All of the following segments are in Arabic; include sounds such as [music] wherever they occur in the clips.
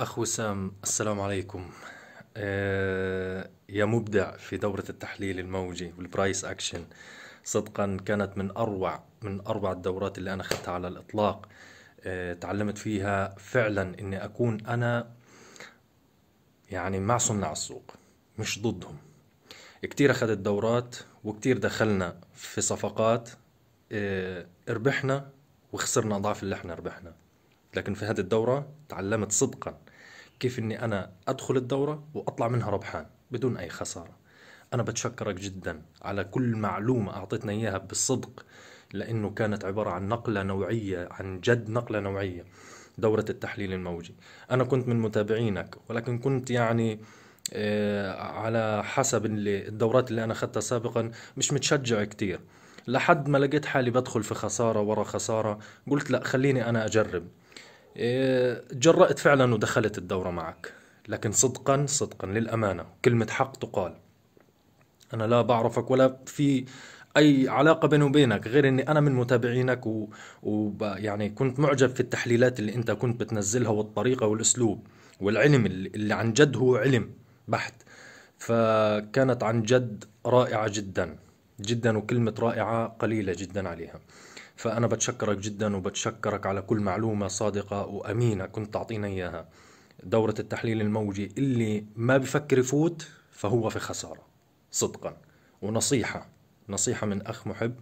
أخ وسام السلام عليكم. آه، يا مبدع في دورة التحليل الموجي والبرايس أكشن. صدقا كانت من أروع من أروع الدورات اللي أنا أخذتها على الإطلاق. آه، تعلمت فيها فعلا إني أكون أنا يعني مع صناع السوق مش ضدهم. كتير أخذت دورات وكتير دخلنا في صفقات آه، ربحنا وخسرنا أضعاف اللي إحنا ربحنا. لكن في هذه الدورة تعلمت صدقا كيف إني أنا أدخل الدورة وأطلع منها ربحان بدون أي خسارة. أنا بتشكرك جدا على كل معلومة أعطيتنا إياها بالصدق لأنه كانت عبارة عن نقلة نوعية عن جد نقلة نوعية دورة التحليل الموجي. أنا كنت من متابعينك ولكن كنت يعني آه، على حسب اللي الدورات اللي أنا أخذتها سابقا مش متشجع كتير. لحد ما لقيت حالي بدخل في خسارة ورا خسارة قلت لا خليني أنا أجرب. إيه، جرأت فعلا ودخلت الدورة معك. لكن صدقا صدقا للأمانة كلمة حق تقال. أنا لا بعرفك ولا في أي علاقة بيني وبينك غير إني أنا من متابعينك و... يعني كنت معجب في التحليلات اللي أنت كنت بتنزلها والطريقة والأسلوب والعلم اللي عن جد هو علم بحت. فكانت عن جد رائعة جدا جدا وكلمة رائعة قليلة جدا عليها. فأنا بتشكرك جدا وبتشكرك على كل معلومة صادقة وأمينة كنت تعطينا إياها. دورة التحليل الموجي اللي ما بفكر يفوت فهو في خسارة صدقا. ونصيحة نصيحة من أخ محب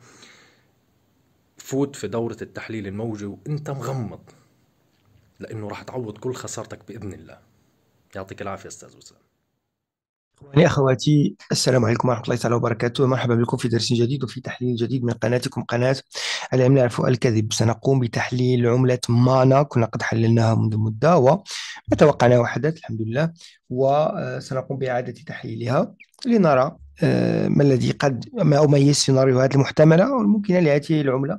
فوت في دورة التحليل الموجي وأنت مغمض لأنه راح تعوض كل خسارتك بإذن الله. يعطيك العافية أستاذ وسام. إخواني أخواتي السلام عليكم ورحمة الله تعالى وبركاته. مرحبا بكم في درس جديد وفي تحليل جديد من قناتكم قناة العلم نعرف الكذب. سنقوم بتحليل عملة مانا. كنا قد حللناها منذ مدة وما توقعناه حدث الحمد لله. وسنقوم بإعادة تحليلها لنرى آه، ما الذي قد ما أميز سيناريوهات المحتملة والممكنة لهذه العملة.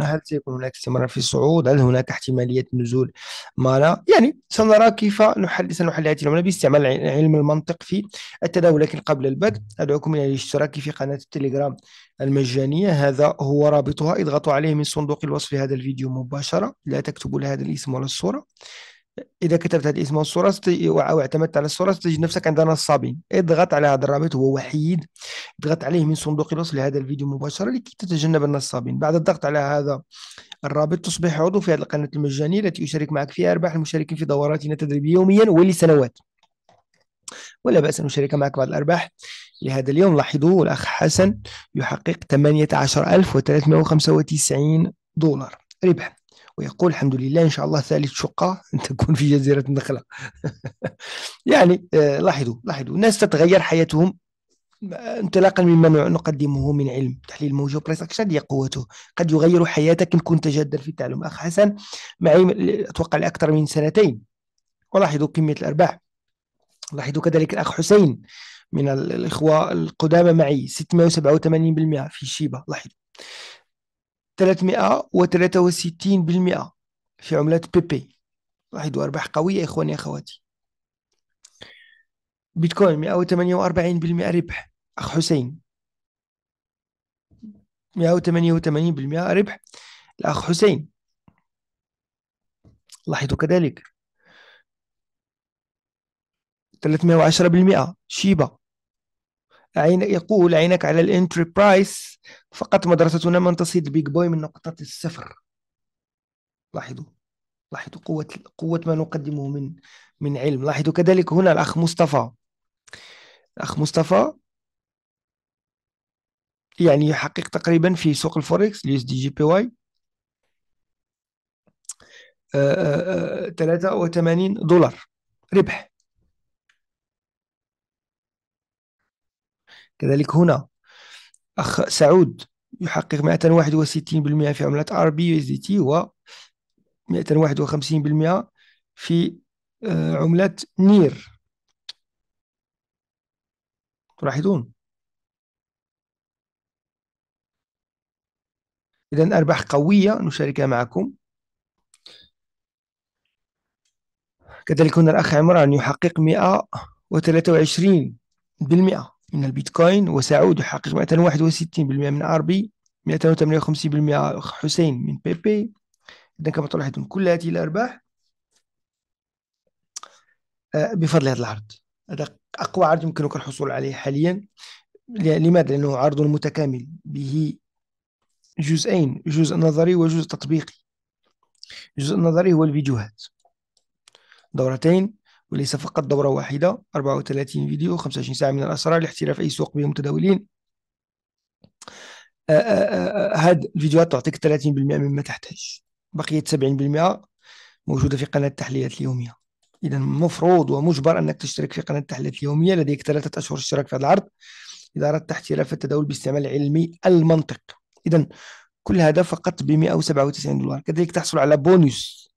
هل سيكون هناك استمرار في الصعود؟ هل هناك احتمالية نزول مانا يعني سنرى كيف نحل سنحل هذه العملة باستعمال علم المنطق في التداول لكن قبل البدء أدعوكم إلى الاشتراك في قناة التليجرام المجانية. هذا هو رابطها. اضغطوا عليه من صندوق الوصف لهذا الفيديو مباشرة. لا تكتبوا لهذا الاسم ولا الصورة. إذا كتبت هذا الاسم والصورة أو اعتمدت على الصورة ستجد نفسك عند نصابين اضغط على هذا الرابط هو وحيد. اضغط عليه من صندوق الوصف لهذا الفيديو مباشرة لكي تتجنب النصابين بعد الضغط على هذا الرابط تصبح عضو في هذه القناة المجانية التي أشارك معك فيها أرباح المشاركين في دوراتنا التدريبية يوميا ولسنوات. ولا بأس أن أشارك معك بعض الأرباح لهذا اليوم. لاحظوا الأخ حسن يحقق 18395 دولار. ربح. ويقول الحمد لله إن شاء الله ثالث شقة [laughs] تكون في جزيرة النخلة. [laughs] يعني آه، لاحظوا لاحظوا الناس تتغير حياتهم آه، انطلاقا مما نقدمه من علم تحليل موجة بريس اكشن هي قوته قد يغير حياتك إن كنت جادا في التعلم أخ حسن معي أتوقع لأكثر من سنتين. ولاحظوا كمية الأرباح. لاحظوا كذلك الأخ حسين من الإخوة القدامى معي 687% في شيبة. لاحظوا. 363% في عملة بيبي. لاحظوا أرباح قوية إخواني أخواتي. بيتكوين 148% ربح. أخ حسين. 188% ربح. الأخ حسين. لاحظوا كذلك. 310% شيبا. عين يقول عينك على ال entry price فقط مدرستنا من تصيد big boy من نقطة الصفر. لاحظوا لاحظوا قوة قوة ما نقدمه من من علم. لاحظوا كذلك هنا الأخ مصطفى. الأخ مصطفى يعني يحقق تقريبا في سوق الفوركس ال USD JPY 83 دولار. ربح. كذلك هنا. أخ سعود يحقق 261% في عملة ARB USDT و 251% في آه، عملة NEAR. تلاحظون؟ إذا أرباح قوية نشاركها معكم. كذلك هنا الأخ عمران يحقق 123% من البيتكوين وسعود يحقق 261% من ARB 258% حسين من بيبي إذا كما تلاحظون كل هذه الأرباح آه، بفضل هذا العرض. هذا أقوى عرض يمكنك الحصول عليه حاليا. لماذا؟ لأنه عرض متكامل. به جزئين جزء نظري وجزء تطبيقي. الجزء النظري هو الفيديوهات. دورتين وليس فقط دورة واحدة 34 فيديو 25 ساعة من الأسرار لاحتراف أي سوق بهم متداولين هاد الفيديوهات تعطيك 30% مما تحتاج. بقية 70% موجودة في قناة التحليلات اليومية. إذا مفروض ومجبر أنك تشترك في قناة التحليلات اليومية. لديك ثلاثة أشهر اشتراك في هذا العرض. إذا أردت احتراف التداول باستعمال علمي المنطق. إذا كل هذا فقط ب 197 دولار. كذلك تحصل على بونus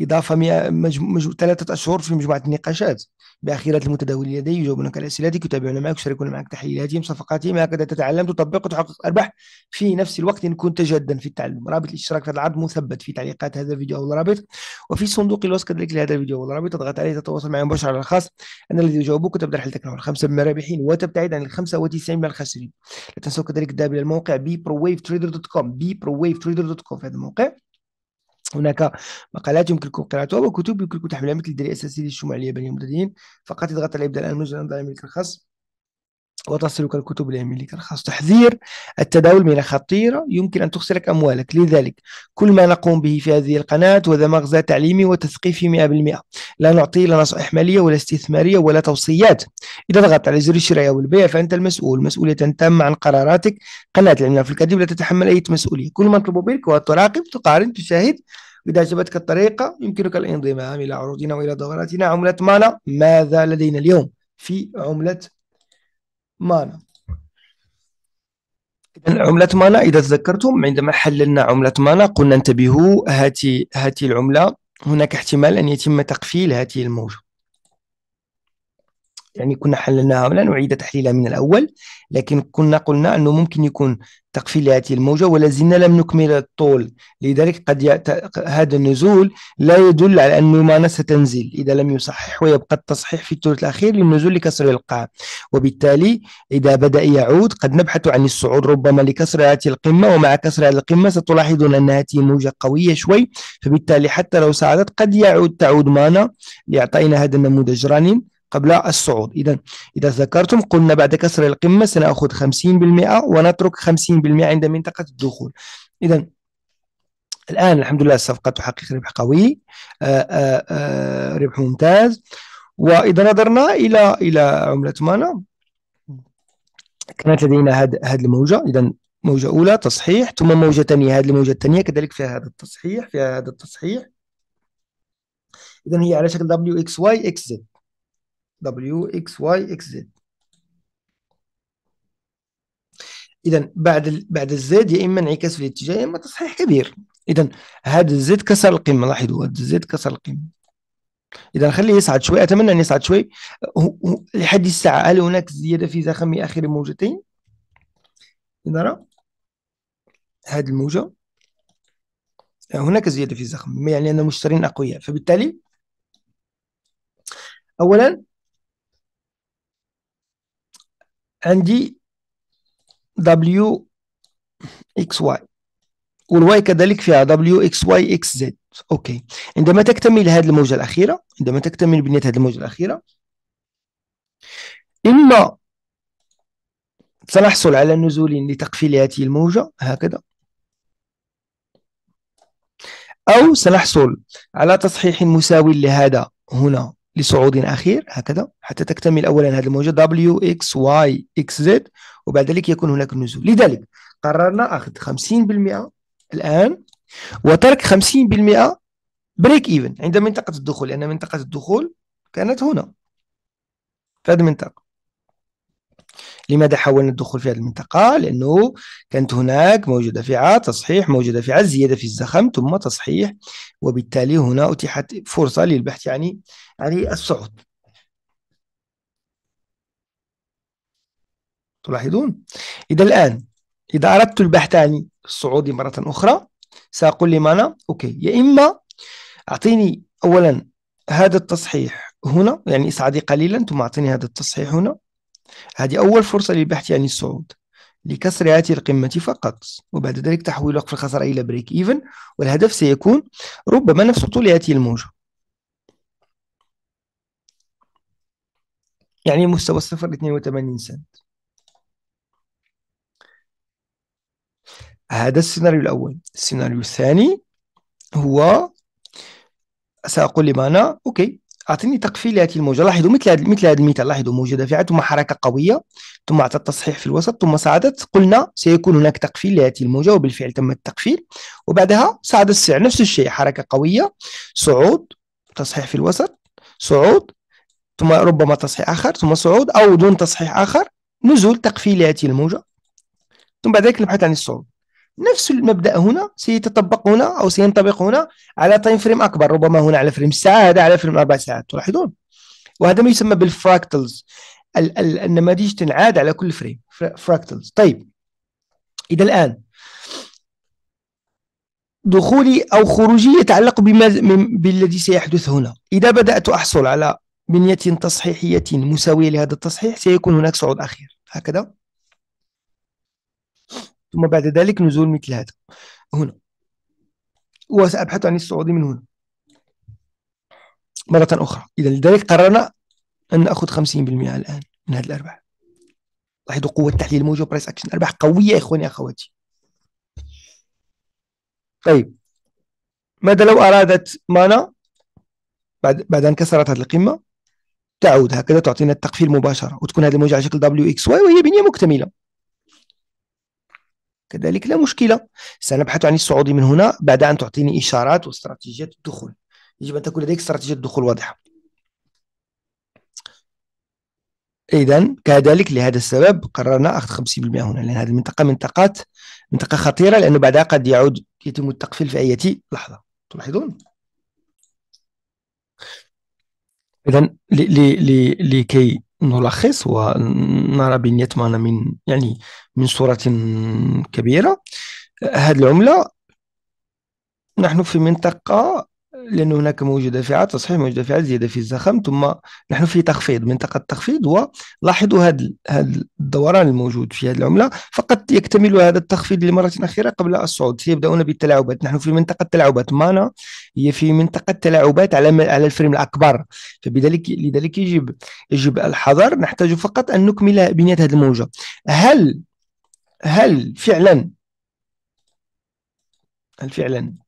إضافة مج... مج... ثلاثة أشهر في مجموعة النقاشات. بأخيرة المتداولين لدي يجاوبونك على أسئلتك يتابعون معك يشاركون معك تحليلاتهم صفقاتهم. هكذا تتعلم تطبق وتحقق أرباح في نفس الوقت إن كنت جادا في التعلم. رابط الاشتراك في هذا العرض مثبت في تعليقات هذا الفيديو أو الرابط. وفي صندوق الوصف كذلك لهذا الفيديو والرابط تضغط عليه تتواصل معي مباشرة على الخاص. أنا الذي يجاوبك وتبدأ رحلتك نحو الخمسة من الرابحين وتبتعد عن الخمسة وتسعين من الخاسرين. لا تنسوا كذلك الذهاب إلى الموقع bprowavetrader.com bprowavetrader.com في هذا الموقع. هناك مقالات يمكنكم قراءتها وكتب يمكنكم تحملها مثل الدليل الاساسي للشموع اليابانية المبتدئين فقط اضغط على ابدا الان نظام الملك الخاص. وتصلك الكتب لعملك الخاص تحذير التداول من خطيرة يمكن أن تخسرك أموالك. لذلك كل ما نقوم به في هذه القناة وذا مغزى تعليمي وتثقيفي 100% لا نعطي لا نصائح مالية ولا استثمارية ولا توصيات. إذا ضغطت على زر الشراء أو البيع فأنت المسؤول. مسؤولية تامة عن قراراتك. قناة العلم في الكذب لا تتحمل أي مسؤولية. كل ما نطلب منك هو تراقب تقارن تشاهد. إذا عجبتك الطريقة يمكنك الانضمام إلى عروضنا وإلى دوراتنا عملة مانا ماذا لدينا اليوم في عملة مانا. عملة مانا إذا تذكرتم عندما حللنا عملة مانا قلنا انتبهوا هاتي هاتي العملة. هناك احتمال أن يتم تقفيل هذه الموجة يعني كنا حللناها ولا نعيد تحليلها من الأول لكن كنا قلنا أنه ممكن يكون تقفيل هذه الموجة ولا زلنا لم نكمل الطول. لذلك قد يأت... هذا النزول لا يدل على أنه ما ستنزل إذا لم يصحح ويبقى التصحيح في الثلث الأخير للنزول لكسر القاع وبالتالي إذا بدأ يعود قد نبحث عن الصعود ربما لكسر هذه القمة ومع كسر هذه القمة ستلاحظون أن هذه موجة قوية شوي فبالتالي حتى لو صعدت قد يعود تعود معنا لإعطائنا هذا النموذج. رانين قبل الصعود. إذا إذا ذكرتم قلنا بعد كسر القمة سنأخذ 50% ونترك 50% عند منطقة الدخول. إذا الآن الحمد لله الصفقة تحقق ربح قوي آه، آه، آه، ربح ممتاز. وإذا نظرنا إلى إلى عملة مانا كانت لدينا هذه الموجة. إذا موجة أولى تصحيح ثم موجة ثانية. هذه الموجة الثانية كذلك فيها هذا التصحيح فيها هذا التصحيح. إذا هي على شكل W X Y X Z. W X Y X Z. إذا بعد بعد الزد يا إما انعكاس في الاتجاه يا إما تصحيح كبير. إذا هذا الزد كسر القمة لاحظوا هذا الزد كسر القمة إذا نخليه يصعد شوي أتمنى أن يصعد شوي. لحد الساعة هل هناك زيادة في زخم آخر موجتين؟ نرى هذه الموجة. هناك زيادة في الزخم يعني أن المشترين أقوياء. فبالتالي أولا عندي W X Y. وال Y كذلك فيها W X Y X Z. okay. عندما تكتمل هذه الموجة الأخيرة عندما تكتمل بنية هذه الموجة الأخيرة إما سنحصل على نزول لتقفيل هذه الموجة هكذا أو سنحصل على تصحيح مساوي لهذا هنا. لصعود أخير هكذا. حتى تكتمل أولا هذه الموجة W X Y X Z وبعد ذلك يكون هناك نزول. لذلك قررنا أخذ 50% الآن وترك 50% break even عند منطقة الدخول لأن منطقة الدخول كانت هنا. في هذه المنطقة. لماذا حاولنا الدخول في هذه المنطقة؟ لأنه كانت هناك موجة دافعة تصحيح موجة دافعة زيادة في الزخم ثم تصحيح وبالتالي هنا أتيحت فرصة للبحث يعني عن الصعود تلاحظون؟ إذا الآن إذا أردت البحث عن الصعود مرة أخرى سأقول لماذا؟ أوكي يا إما أعطيني أولا هذا التصحيح هنا يعني اصعدي قليلا ثم أعطيني هذا التصحيح هنا هذه أول فرصة للبحث عن الصعود لكسر هذه القمة فقط وبعد ذلك تحويل وقف الخسارة إلى break even والهدف سيكون ربما نفس طول هذه الموجة. يعني مستوى الصفر 82 سنت. هذا السيناريو الأول. السيناريو الثاني هو سأقول لمانا okay. أعطيني تقفيل لهذه الموجة. لاحظوا مثل هذا مثل هذا المثال لاحظوا موجة دافعة ثم حركة قوية ثم أعطت تصحيح في الوسط ثم صعدت قلنا سيكون هناك تقفيل لهذه الموجة وبالفعل تم التقفيل. وبعدها صعد السعر نفس الشيء. حركة قوية صعود تصحيح في الوسط صعود ثم ربما تصحيح آخر ثم صعود أو دون تصحيح آخر نزول تقفيل لهذه الموجة. ثم بعد ذلك نبحث عن الصعود. نفس المبدأ هنا سيتطبق هنا أو سينطبق هنا على time frame أكبر ربما هنا على frame ساعة هذا على frame أربع ساعات تلاحظون؟ وهذا ما يسمى بال fractals النماذج تنعاد على كل frame fractals طيب إذا الآن دخولي أو خروجي يتعلق بما بالذي سيحدث هنا. إذا بدأت أحصل على بنية تصحيحية مساوية لهذا التصحيح سيكون هناك صعود أخير. هكذا؟ ثم بعد ذلك نزول مثل هذا. هنا. وسأبحث عن الصعود من هنا. مرة أخرى. إذا لذلك قررنا أن نأخذ 50% الآن من هذه الأرباح. لاحظوا قوة تحليل الموجة price action أرباح قوية يا إخواني أخواتي. طيب. ماذا لو أرادت مانا بعد بعد أن كسرت هذه القمة؟ تعود هكذا تعطينا التقفيل مباشرة وتكون هذه الموجة على شكل Y وهي بنية مكتملة. كذلك لا مشكلة. سنبحث عن الصعود من هنا بعد أن تعطيني إشارات واستراتيجيات الدخول. يجب أن تكون لديك استراتيجية دخول واضحة. إذا كذلك لهذا السبب قررنا أخذ 50% هنا لأن هذه المنطقة منطقات منطقة خطيرة لأنه بعدها قد يعود يتم التقفيل في أي لحظة. تلاحظون؟ إذا لكي نلخص ونرى بنية معنا من يعني من صورة كبيرة. هذه العملة نحن في منطقة لأن هناك موجودة فعل تصحيح موجودة فعل زيادة في الزخم ثم نحن في تخفيض. منطقة تخفيض ولاحظوا هذا هذا الدوران الموجود في هذه العملة فقط يكتمل هذا التخفيض لمرة أخيرة قبل الصعود. سيبدأون بالتلاعبات. نحن في منطقة تلاعبات مانا؟ هي في منطقة تلاعبات على على الفريم الأكبر. فبذلك لذلك يجب يجب الحذر. نحتاج فقط أن نكمل بنية هذه الموجة. هل هل فعلا هل فعلا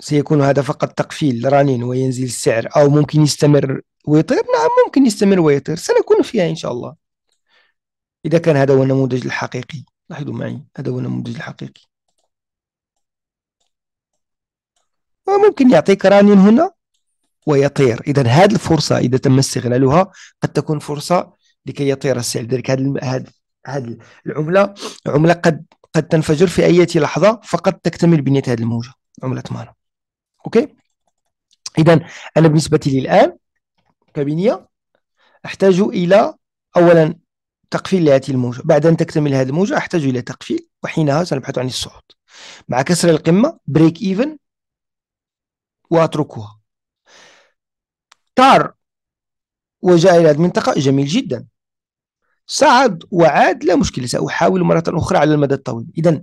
سيكون هذا فقط تقفيل رانين وينزل السعر أو ممكن يستمر ويطير. نعم ممكن يستمر ويطير. سنكون فيها إن شاء الله. إذا كان هذا هو النموذج الحقيقي. لاحظوا معي هذا هو النموذج الحقيقي. وممكن يعطيك رانين هنا ويطير. إذا هذه الفرصة إذا تم استغلالها قد تكون فرصة لكي يطير السعر. لذلك هذه هذه العملة عملة قد قد تنفجر في أي لحظة فقط تكتمل بنية هذه الموجة. عملة مانا. أوكي؟ إذا أنا بالنسبة لي الآن كبنية أحتاج إلى أولا تقفيل لهذه الموجة. بعد أن تكتمل هذه الموجة أحتاج إلى تقفيل وحينها سنبحث عن الصعود مع كسر القمة break even وأتركها. طار وجاء إلى هذه المنطقة. جميل جدا. صعد وعاد لا مشكلة سأحاول مرة أخرى على المدى الطويل. إذا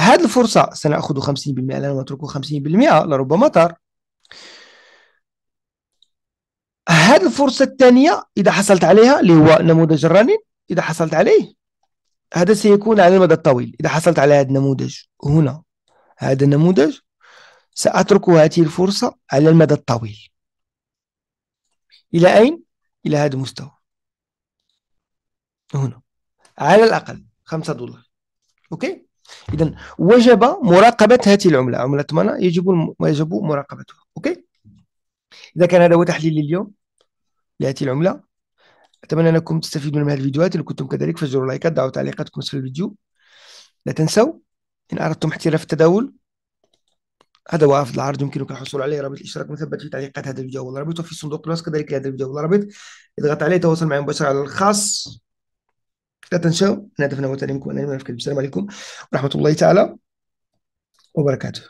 هذه الفرصة سنأخذ 50% الآن ونترك 50% لربما طار. هذه الفرصة الثانية إذا حصلت عليها اللي هو نموذج ال running إذا حصلت عليه هذا سيكون على المدى الطويل. إذا حصلت على هذا النموذج هنا هذا النموذج سأترك هذه الفرصة على المدى الطويل. إلى أين؟ إلى هذا المستوى. هنا. على الأقل 5 دولار. okay؟ إذا وجب مراقبة هذه العملة. عملة مانا؟ يجب يجب مراقبتها. okay؟ إذا كان هذا هو تحليل اليوم لهذه العملة أتمنى أنكم تستفيدون من هذه الفيديوهات. إن كنتم كذلك فجروا لايكات دعوا تعليقاتكم أسفل الفيديو لا تنسوا إن أردتم احتراف التداول. هذا هو عرض يمكنك الحصول عليه. رابط الاشتراك مثبت في تعليقات هذا الفيديو والرابط في صندوق الوصف كذلك لهذا الفيديو والرابط اضغط عليه تواصل معي مباشرة على الخاص. لا تنسوا أن هدفنا هو تعليمكم أن السلام عليكم ورحمة الله تعالى وبركاته.